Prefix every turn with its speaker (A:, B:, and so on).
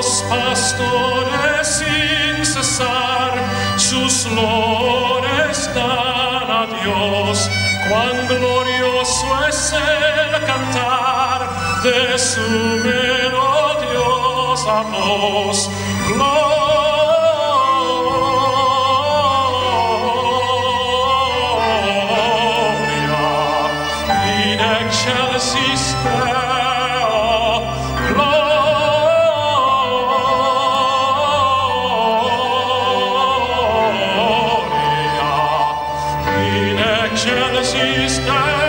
A: pastores sin cesar sus flores dan a Dios. Cuán glorioso es el cantar de su melodiosa voz. Gloria excelsis She's gone.